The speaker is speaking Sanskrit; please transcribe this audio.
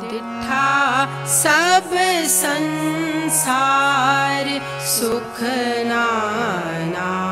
दिठा सब संसार सुख नाना।